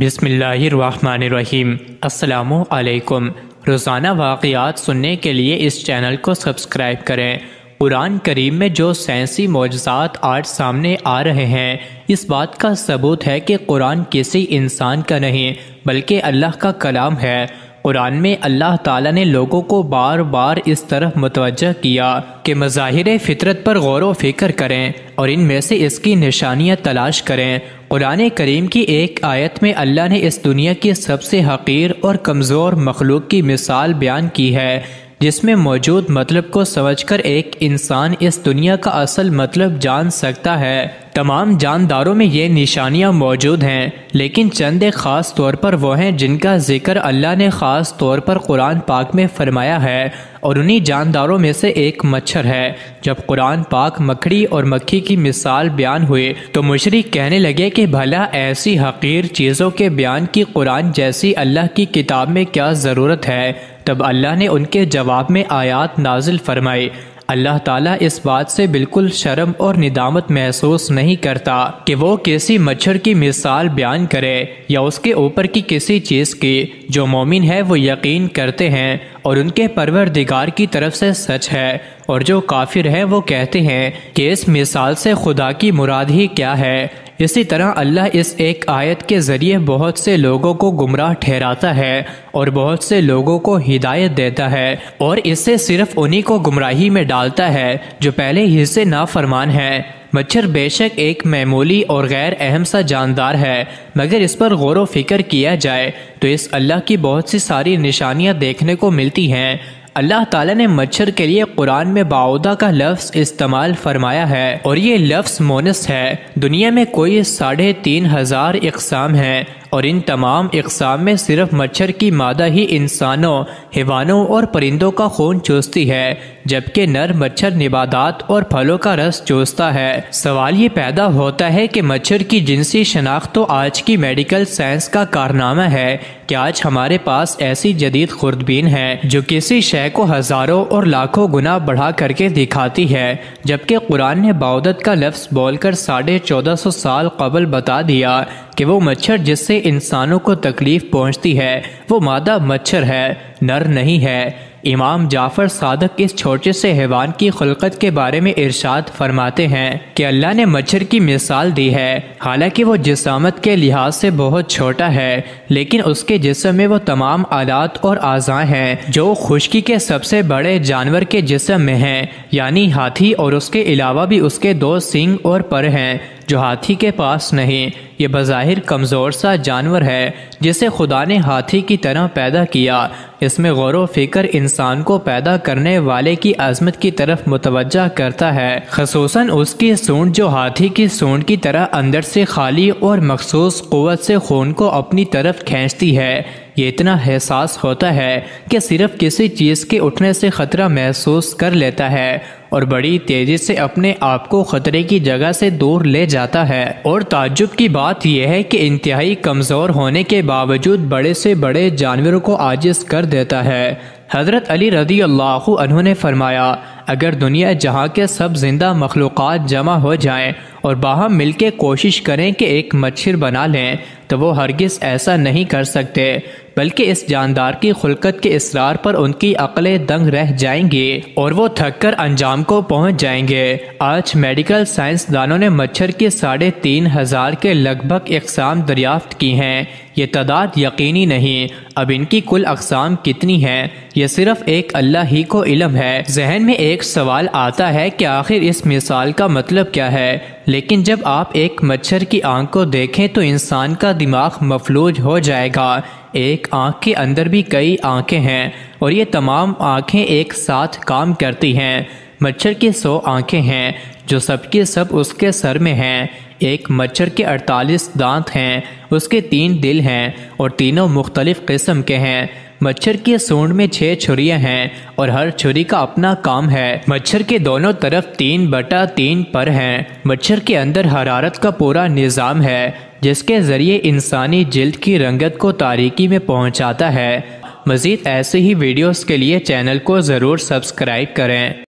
बिसमीम असलकुम रोज़ाना वाक़ात सुनने के लिए इस चैनल को सब्सक्राइब करें। कुरान करीम में जो साइंसी मोजात आज सामने आ रहे हैं, इस बात का सबूत है कि कुरान किसी इंसान का नहीं, बल्कि अल्लाह का कलाम है। कुरान में अल्लाह ताला ने लोगों को बार बार इस तरफ़ मुतवजह किया कि मज़ाहिर फितरत पर गौर व फ़िक्र करें और इनमें से इसकी निशानियाँ तलाश करें। कुरान करीम की एक आयत में अल्लाह ने इस दुनिया की सबसे हकीर और कमज़ोर मखलूक की मिसाल बयान की है, जिसमें मौजूद मतलब को समझकर एक इंसान इस दुनिया का असल मतलब जान सकता है। तमाम जानदारों में ये निशानियाँ मौजूद हैं, लेकिन चंद एक ख़ास तौर पर वो हैं जिनका ज़िक्र अल्लाह ने ख़ास तौर पर कुरान पाक में फरमाया है, और उन्हीं जानदारों में से एक मच्छर है। जब कुरान पाक मकड़ी और मक्खी की मिसाल बयान हुए तो मुशरक कहने लगे कि भला ऐसी हकीर चीज़ों के बयान की कुरान जैसी अल्लाह की किताब में क्या ज़रूरत है? तब अल्लाह ने उनके जवाब में आयात नाजिल फरमाई अल्लाह ताला इस बात से बिल्कुल शर्म और निदामत महसूस नहीं करता कि वो किसी मच्छर की मिसाल बयान करे या उसके ऊपर की किसी चीज़ की। जो मोमिन है, वो यकीन करते हैं और उनके परवरदिगार की तरफ़ से सच है। और जो काफिर है, वो कहते हैं कि इस मिसाल से खुदा की मुराद ही क्या है? इसी तरह अल्लाह इस एक आयत के ज़रिए बहुत से लोगों को गुमराह ठहराता है और बहुत से लोगों को हिदायत देता है और इससे सिर्फ़ उन्हीं को गुमराही में डालता है जो पहले ही से नाफरमान है। मच्छर बेशक एक मामूली और गैर अहम सा जानदार है, मगर इस पर गौर व फ़िक्र किया जाए तो इस अल्लाह की बहुत सी सारी निशानियाँ देखने को मिलती हैं। अल्लाह ताला ने मच्छर के लिए कुरान में बाउदा का लफ्ज़ इस्तेमाल फरमाया है और ये लफ्ज़ मोनस है। दुनिया में कोई साढ़े तीन हज़ार इकसाम है और इन तमाम इकसाम में सिर्फ़ मच्छर की मादा ही इंसानों, हिवानों और परिंदों का खून चूसती है। जबकि नर मच्छर निबादात और फलों का रस चूसता है। सवाल ये पैदा होता है कि मच्छर की जिनसी शनाख्त तो आज की मेडिकल साइंस का कारनामा है। कि आज हमारे पास ऐसी जदीद खुर्दबीन है जो किसी शय को हज़ारों और लाखों गुना बढ़ा करके दिखाती है? जबकि कुरान ने बाउदत का लफ्ज़ बोलकर साढ़े चौदह सौ साल कबल बता दिया कि वो मच्छर जिससे इंसानों को तकलीफ़ पहुँचती है, वो मादा मच्छर है, नर नहीं है। इमाम जाफ़र सादक इस छोटे से हैवान की खलकत के बारे में इरशाद फरमाते हैं कि अल्लाह ने मच्छर की मिसाल दी है। हालाँकि वो जिसामत के लिहाज से बहुत छोटा है, लेकिन उसके जिसम में वो तमाम आलात और आज़ा हैं, जो खुशकी के सबसे बड़े जानवर के जिसम में हैं, यानी हाथी और उसके अलावा भी उसके दो सिंग और पर हैं। जो हाथी के पास नहीं, ये बज़ाहिर कमज़ोर सा जानवर है, जिसे खुदा ने हाथी की तरह पैदा किया। इसमें गौर व फ़िक्र इंसान को पैदा करने वाले की अजमत की तरफ़ मुतवजा करता है। खसूस उसकी सूंड जो हाथी की सूंड की तरह अंदर से खाली और मखसूस क़वत से खून को अपनी तरफ़ खींचती है। ये इतना एहसास होता है कि सिर्फ़ किसी चीज़ के उठने से ख़तरा महसूस कर लेता है और बड़ी तेज़ी से अपने आप को ख़तरे की जगह से दूर ले जाता है। और ताजुब की बात यह है कि इंतहाई कमज़ोर होने के बावजूद बड़े से बड़े जानवरों को आजिज़ कर देता है। हज़रत अली रदी अल्लाह ने फरमाया अगर दुनिया जहाँ के सब ज़िंदा मखलूक़ जमा हो जाएँ और बाहम मिल के कोशिश करें कि एक मच्छर बना लें तो वो हरगिज़ ऐसा नहीं कर सकते, बल्कि इस जानदार की खुलकत के इसरार पर उनकी अकलें दंग रह जाएँगी और वो थक कर अंजाम को पहुँच जाएँगे। आज मेडिकल साइंसदानों ने मच्छर के साढ़े तीन हज़ार के लगभग इकसाम दरियाफ्त की हैं। ये तादाद यकीनी नहीं। अब इनकी कुल अकसाम कितनी है? ये सिर्फ़ एक अल्लाह ही को इलम है। जहन में एक सवाल आता है कि आखिर इस मिसाल का मतलब क्या है? लेकिन जब आप एक मच्छर की आँख को देखें तो इंसान का दिमाग मफलूज हो जाएगा। एक आँख के अंदर भी कई आँखें हैं और ये तमाम आँखें एक साथ काम करती हैं। मच्छर की सौ आँखें हैं, जो सबके सब उसके सर में हैं। एक मच्छर के 48 दांत हैं, उसके तीन दिल हैं और तीनों मुख्तलिफ़ किस्म के हैं। मच्छर के सूंड में छह छुरियाँ हैं और हर छुरी का अपना काम है। मच्छर के दोनों तरफ़ तीन बटा तीन पर हैं। मच्छर के अंदर हरारत का पूरा निज़ाम है, जिसके ज़रिए इंसानी जिल्द की रंगत को तारीकी में पहुंचाता है। मज़ीद ऐसे ही वीडियोस के लिए चैनल को ज़रूर सब्सक्राइब करें।